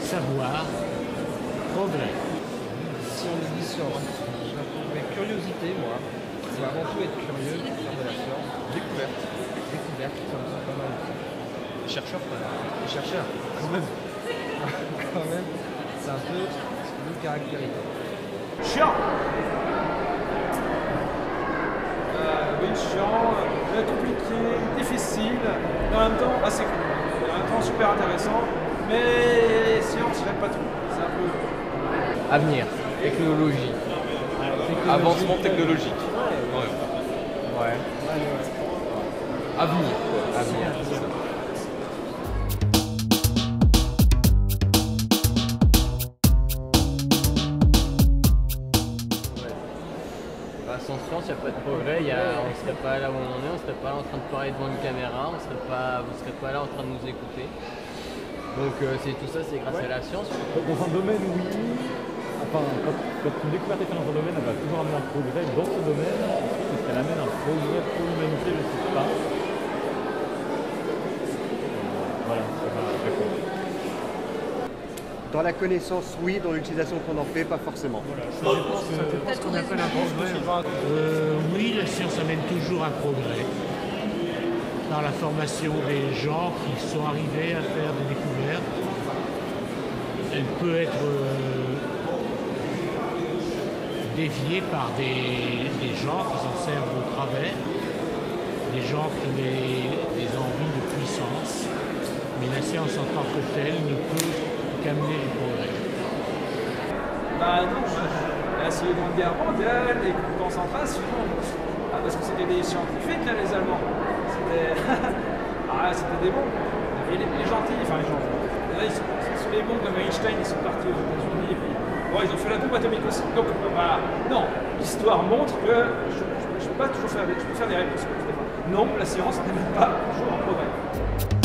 savoir, progrès. Si on science, je répondrais curiosité, moi. C'est avant tout être curieux, faire de la science. Découverte. Découverte, ça me semble pas mal. Chercheur, quoi. Les chercheurs, quand même. quand même, c'est un peu ce qui nous caractérise. Chiant euh, Oui, chiant, euh, compliqué, difficile, mais en même temps assez cool. Super intéressant, mais science, j'aime pas tout. C'est un peu. Avenir, technologie. Avancement technologique. Ouais. Avenir. Avenir, sans science, il n'y a pas de progrès, y a, on ne serait pas là où on en est, on ne serait pas là en train de parler devant une caméra, on serait pas, vous ne serez pas là en train de nous écouter. Donc euh, c'est tout ça, c'est grâce à la science. Dans un domaine, oui. Enfin, quand, quand une découverte est faite dans un domaine, elle va toujours amener un progrès. Dans ce domaine, est-ce qu'elle amène un progrès pour l'humanité Je ne sais pas. Voilà, c'est ma réponse. Dans la connaissance, oui. Dans l'utilisation qu'on en fait, pas forcément. Euh, oui, la science amène toujours un progrès dans la formation des gens qui sont arrivés à faire des découvertes. Elle peut être euh, déviée par des, des gens qui s'en servent au travers, des gens qui ont des, des envies de puissance. Mais la science en tant que telle ne peut qu'amener progrès. Bah non, la Seconde Guerre mondiale, les concentration, ah, parce que c'était des scientifiques là, les Allemands. C'était ah, des bons. Et les, gentils, enfin les gentils. Là, ils sont, bons comme Einstein, ils sont partis aux États-Unis. Bon, ils ont fait la bombe atomique aussi. Donc, bah, non, l'histoire montre que je ne peux pas toujours faire je peux faire des réponses. Non, la science n'est même pas toujours en progrès.